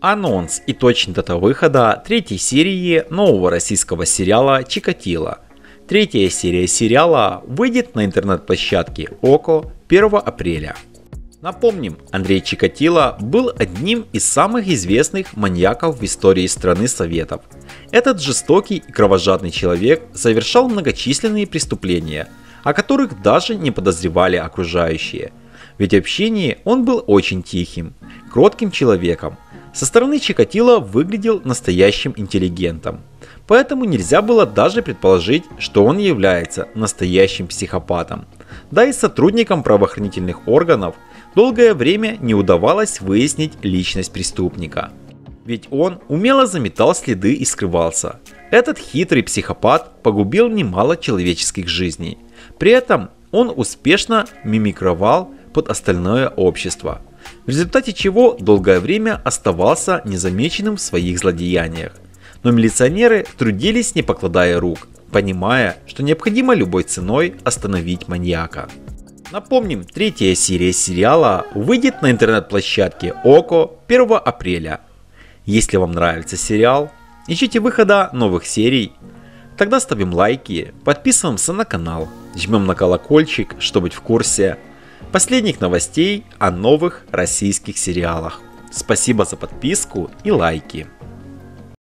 Анонс и точная дата выхода третьей серии нового российского сериала «Чикатило». Третья серия сериала выйдет на интернет-площадке ОКО 1 апреля. Напомним, Андрей Чикатило был одним из самых известных маньяков в истории страны Советов. Этот жестокий и кровожадный человек совершал многочисленные преступления, о которых даже не подозревали окружающие. Ведь в общении он был очень тихим, кротким человеком, со стороны Чикатило выглядел настоящим интеллигентом. Поэтому нельзя было даже предположить, что он является настоящим психопатом. Да и сотрудникам правоохранительных органов долгое время не удавалось выяснить личность преступника. Ведь он умело заметал следы и скрывался. Этот хитрый психопат погубил немало человеческих жизней. При этом он успешно мимикровал под остальное общество – в результате чего долгое время оставался незамеченным в своих злодеяниях. Но милиционеры трудились не покладая рук, понимая, что необходимо любой ценой остановить маньяка. Напомним, третья серия сериала выйдет на интернет-площадке ОКО 1 апреля. Если вам нравится сериал, ищите выхода новых серий, тогда ставим лайки, подписываемся на канал, жмем на колокольчик, чтобы быть в курсе последних новостей о новых российских сериалах. Спасибо за подписку и лайки.